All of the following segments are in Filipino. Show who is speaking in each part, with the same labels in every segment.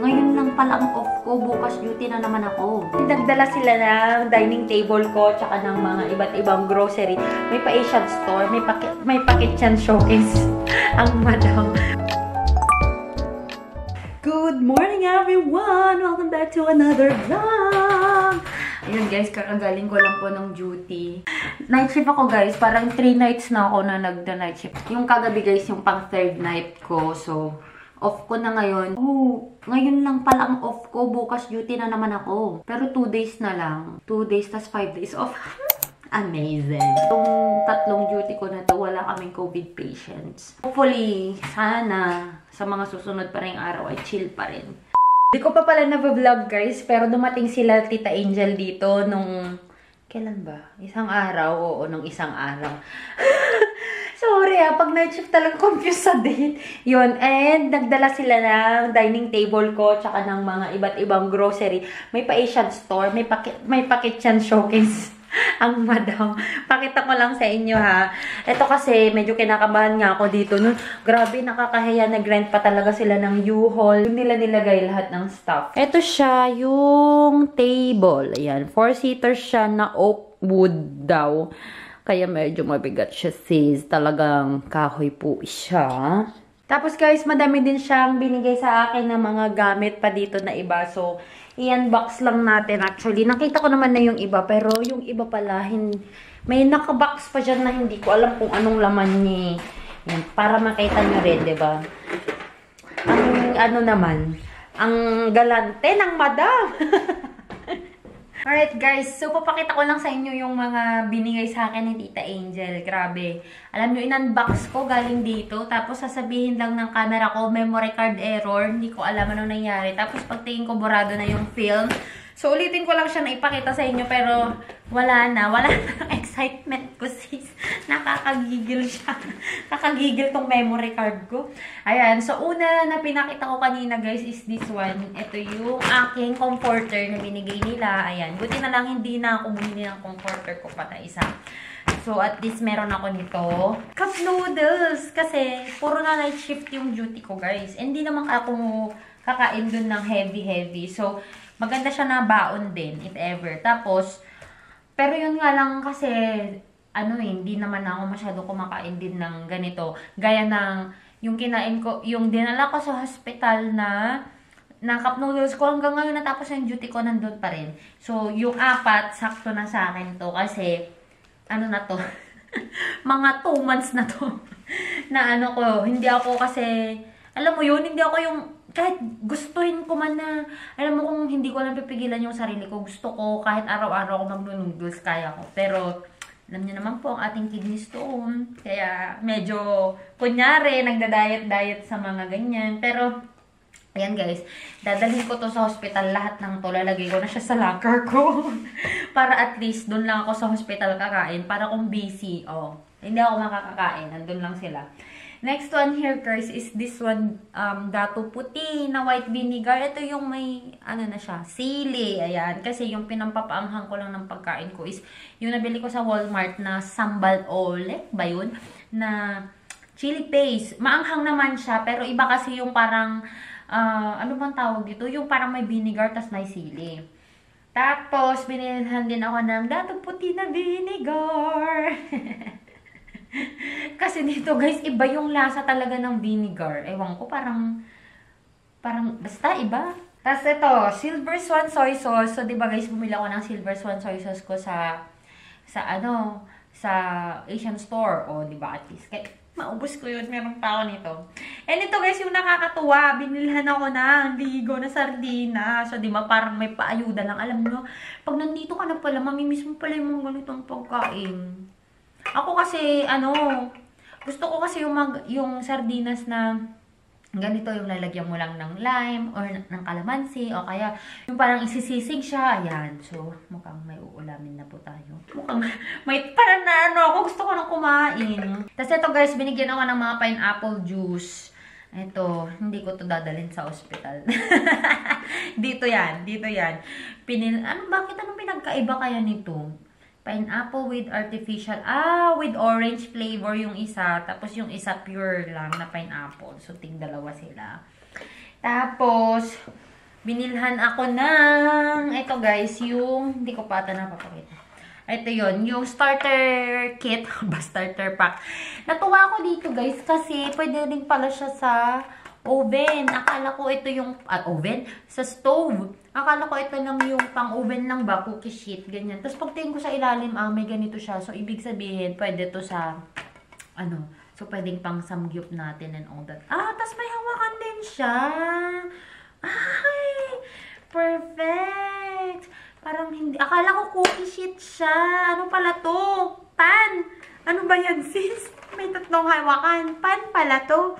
Speaker 1: ngayon lang pala ang off ko. Bukas duty na naman ako. Nagdala sila ng dining table ko tsaka ng mga iba't ibang grocery. May pa-Asian store, may pa, may pa-kitchen showcase ang madam. Good morning everyone! Welcome back to another vlog! Ayun guys, kakagaling ko lang po ng duty. Night shift ako guys, parang 3 nights na ako na nagda-night shift. Yung kagabi guys, yung pang third night ko. So, off ko na ngayon. Oh, ngayon lang pala ang off ko. Bukas duty na naman ako. Pero 2 days na lang. 2 days, tas 5 days off. Amazing. Itong tatlong duty ko na to, wala kaming COVID patients. Hopefully, sana, sa mga susunod pa rin araw ay chill pa rin. Hindi ko pa pala na-vlog guys, pero dumating sila Tita Angel dito nung... Kailan ba? Isang araw? Oo, nung isang araw. Sorry ah, pag night shift talaga confused sa date. Yun, and nagdala sila ng dining table ko, tsaka ng mga iba't ibang grocery. May pa-Asian store, may, pa may pa-kitchen showcase ang madam. Pakita ko lang sa inyo ha. Ito kasi medyo kinakabahan nga ako dito. Nun, grabe nakakahiya. Nag-rent pa talaga sila ng U-Haul. Yung nila nilagay lahat ng stuff. Ito siya yung table. Ayan. Four-seater siya na oak wood daw. Kaya medyo mabigat siya sis. Talagang kahoy po siya. Tapos guys, madami din siyang binigay sa akin ng mga gamit pa dito na iba. So, i-unbox lang natin actually. Nakita ko naman na yung iba, pero yung iba pala, hin may nakabox pa dyan na hindi ko alam kung anong laman ni. Yan, para makita nyo rin, ba? Ang ano naman, ang galante ng madam. Alright guys, so papakita ko lang sa inyo yung mga binigay sa akin ni Tita Angel. Grabe. Alam nyo, in-unbox ko galing dito. Tapos sasabihin lang ng camera ko, memory card error. Hindi ko alam anong nangyari. Tapos pagtingin ko, borado na yung film. So, ulitin ko lang siya na ipakita sa inyo, pero wala na. Wala na excitement ko, sis. Nakakagigil siya. Nakakagigil tong memory card ko. Ayan. So, una na pinakita ko kanina, guys, is this one. Ito yung aking comforter na binigay nila. Ayan. Buti na lang hindi na ako bumili ng comforter ko pa na isa. So, at least meron ako nito. Cup noodles! Kasi, puro na night shift yung duty ko, guys. Hindi naman ako kakain dun ng heavy-heavy. So, maganda siya na baon din, if ever. Tapos, pero yun nga lang kasi, ano eh, hindi naman ako masyado kumakain din ng ganito. Gaya ng, yung kinain ko, yung dinala ko sa hospital na, na cup noodles ko hanggang ngayon natapos yung duty ko nandun pa rin. So, yung apat, sakto na sa akin to kasi, ano na to, mga 2 months na to, na ano ko, hindi ako kasi, alam mo yun, hindi ako yung kahit gustuhin ko man na, alam mo kung hindi ko lang pipigilan yung sarili ko, gusto ko kahit araw-araw ako mag-noodles, kaya ko. Pero, alam niyo naman po ang ating kidney stone. Kaya, medyo, kunyari, nagda-diet-diet sa mga ganyan. Pero, ayan guys, dadalhin ko to sa hospital. Lahat ng to, lalagay ko na siya sa locker ko. para at least, doon lang ako sa hospital kakain. Para kung busy, oh, hindi ako makakakain. Nandun lang sila. Next one here, guys, is this one, um, dato puti na white vinegar. Ito yung may, ano na siya, sili. Ayan. Kasi yung pinampapaanghang ko lang ng pagkain ko is, yung nabili ko sa Walmart na sambal ole, ba yun? Na chili paste. Maanghang naman siya, pero iba kasi yung parang, uh, ano bang tawag dito? Yung parang may vinegar, tas may sili. Tapos, binilhan din ako ng dato puti na vinegar. Kasi dito guys, iba yung lasa talaga ng vinegar. Ewan ko, parang, parang, basta iba. Tapos ito, Silver Swan Soy Sauce. So, di ba guys, bumili ako ng Silver Swan Soy Sauce ko sa, sa ano, sa Asian store. O, di ba, at least. Kaya, maubos ko yun. Meron pa ako nito. And ito guys, yung nakakatuwa. Binilhan ako ng ligo na sardina. So, di ba, parang may paayuda lang. Alam mo, pag nandito ka na pala, mamimiss mo pala yung mga ganitong pagkain. Ako kasi, ano, gusto ko kasi yung, mag, yung sardinas na ganito yung lalagyan mo lang ng lime or ng kalamansi o kaya yung parang isisisig siya. Ayan. So, mukhang may uulamin na po tayo. Mukhang may parang na ano ako gusto ko nang kumain. Tapos ito guys, binigyan ako ng mga pineapple juice. Ito, hindi ko to dadalhin sa ospital. dito yan, dito yan. Pinil ano, bakit anong pinagkaiba kaya nito? Pineapple with artificial, ah, with orange flavor yung isa. Tapos yung isa pure lang na pineapple. So, ting dalawa sila. Tapos, binilhan ako ng, ito guys, yung, hindi ko pa ata napapakita. Ito yon yung starter kit, ba starter pack. Natuwa ako dito guys kasi pwede rin pala siya sa oven. Akala ko ito yung, ah, oven? Sa stove. Akala ko ito lang yung pang oven lang ba, cookie sheet, ganyan. Tapos pagtingin ko sa ilalim, ah, may ganito siya. So, ibig sabihin, pwede to sa, ano, so pwedeng pang samgyup natin and all that. Ah, tapos may hawakan din siya. Ay, perfect. Parang hindi, akala ko cookie sheet siya. Ano pala to? Pan. Ano ba yan, sis? May tatlong hawakan. Pan pala to.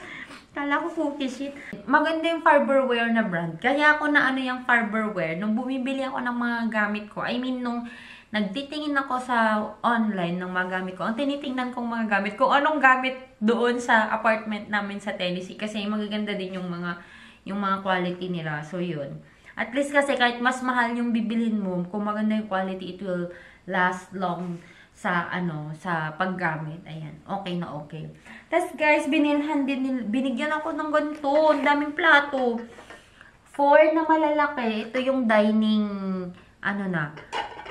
Speaker 1: Kala ko cookie sheet. Maganda yung Farberware na brand. Kaya ako na ano yung Farberware. Nung bumibili ako ng mga gamit ko, I mean, nung nagtitingin ako sa online ng mga gamit ko, ang tinitingnan kong mga gamit, kung anong gamit doon sa apartment namin sa Tennessee. Kasi magaganda din yung mga, yung mga quality nila. So, yun. At least kasi kahit mas mahal yung bibilhin mo, kung maganda yung quality, it will last long sa ano sa paggamit. Ayan, okay na okay. Tapos guys, binilhan din binigyan ako ng ganito, ang daming plato. Four na malalaki. Ito yung dining ano na.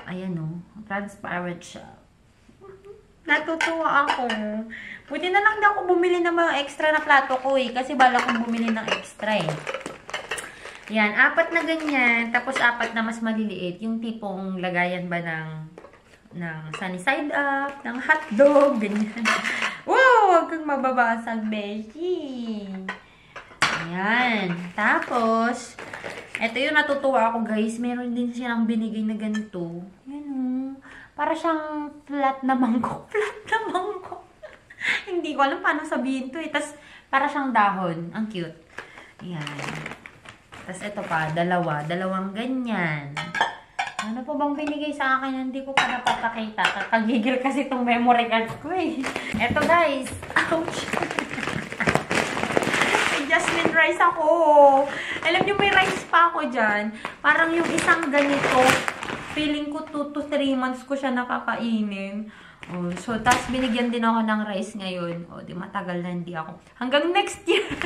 Speaker 1: Ayan oh, transparent siya. Natutuwa ako. Buti na lang daw ako bumili ng mga extra na plato ko eh. Kasi bala kong bumili ng extra eh. Yan, apat na ganyan, tapos apat na mas maliliit. Yung tipong lagayan ba ng, ng sunny side up, ng hotdog, ganyan. wow, huwag kang mababasag, Beshi. Ayan. Tapos, ito yung natutuwa ako, guys. Meron din silang binigay na ganito. Yan o. Para siyang flat na mangkok. Flat na mangkok. Hindi ko alam paano sabihin to eh. Tapos, para siyang dahon. Ang cute. Ayan. Tapos ito pa, dalawa. Dalawang ganyan. Ano po bang binigay sa akin? Hindi ko pa napapakita. Kakagigil kasi itong memory card ko eh. Ito guys. Ouch! jasmine rice ako. Alam niyo may rice pa ako dyan. Parang yung isang ganito, feeling ko 2 to 3 months ko siya nakakainin. Oh, so, tapos binigyan din ako ng rice ngayon. O, oh, di matagal na hindi ako. Hanggang next year.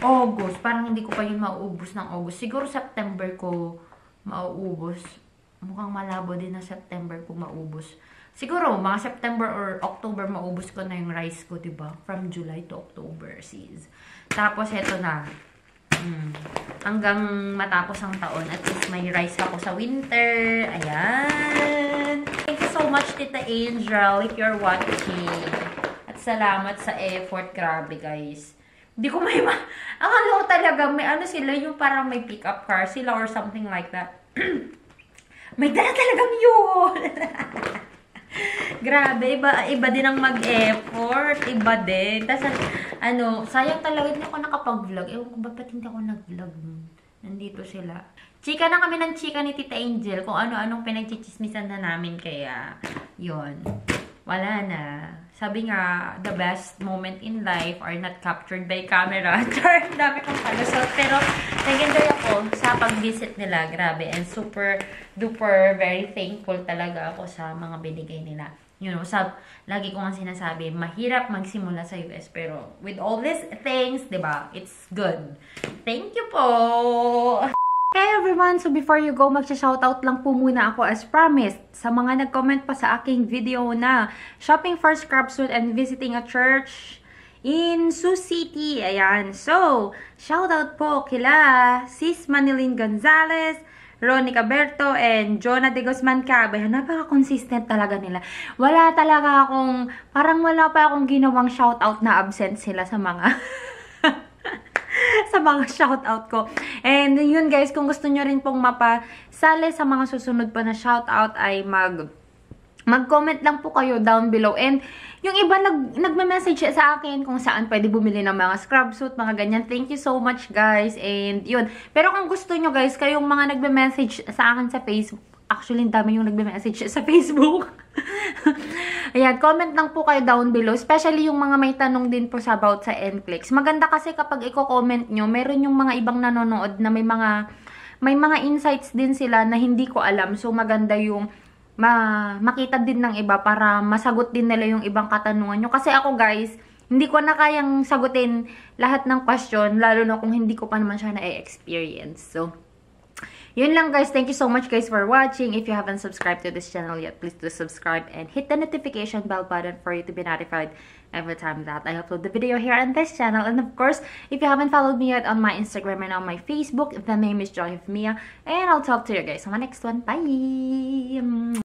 Speaker 1: August. Parang hindi ko pa yun mauubos ng August. Siguro September ko mauubos. Mukhang malabo din na September ko maubos. Siguro, mga September or October, maubos ko na yung rice ko, diba? From July to October, sis. Tapos, eto na. Hmm. Hanggang matapos ang taon. At least may rice ako sa winter. Ayan. Thank you so much, Tita Angel, if you're watching. At salamat sa effort. Grabe, guys. Hindi ko may ma... Akala ko talaga, may ano sila, yung parang may pick-up car sila or something like that. may dala talagang yun! Grabe, iba, iba din ang mag-effort. Iba din. Tapos, ano, sayang talaga hindi ako nakapag-vlog. Ewan ko, ba't hindi ako nag-vlog? Nandito sila. Chika na kami ng chika ni Tita Angel kung ano-anong pinagchichismisan na namin. Kaya, yon wala na. Sabi nga, the best moment in life are not captured by camera. Char, dami kong palusot. Pero, nag-enjoy ako sa pag-visit nila. Grabe. And super, duper, very thankful talaga ako sa mga binigay nila. You know, sa, lagi ko nga sinasabi, mahirap magsimula sa US. Pero, with all these things, ba diba, it's good. Thank you po! Hey everyone! So before you go, magsha-shoutout lang po muna ako as promised sa mga nag-comment pa sa aking video na shopping for scrub suit and visiting a church in Sioux City. Ayan. So, shoutout po kila Sis Manilin Gonzalez, Ronnie Caberto, and Jonah de Guzman Cabe. Napaka-consistent talaga nila. Wala talaga akong, parang wala pa akong ginawang shoutout na absent sila sa mga sa mga shoutout ko. And yun guys, kung gusto nyo rin pong mapasali sa mga susunod pa na shoutout ay mag mag-comment lang po kayo down below. And yung iba nag, nagme-message sa akin kung saan pwede bumili ng mga scrub suit, mga ganyan. Thank you so much guys. And yun. Pero kung gusto nyo guys, kayong mga nagme-message sa akin sa Facebook, Actually, dami yung nagme-message sa Facebook. Ayan, comment lang po kayo down below. Especially yung mga may tanong din po sa about sa NCLEX. Maganda kasi kapag i-comment nyo, meron yung mga ibang nanonood na may mga may mga insights din sila na hindi ko alam. So, maganda yung ma makita din ng iba para masagot din nila yung ibang katanungan nyo. Kasi ako guys, hindi ko na kayang sagutin lahat ng question, lalo na kung hindi ko pa naman siya na-experience. So, yun lang guys. Thank you so much guys for watching. If you haven't subscribed to this channel yet, please do subscribe and hit the notification bell button for you to be notified every time that I upload the video here on this channel. And of course, if you haven't followed me yet on my Instagram and on my Facebook, the name is Joy of Mia. And I'll talk to you guys on my next one. Bye!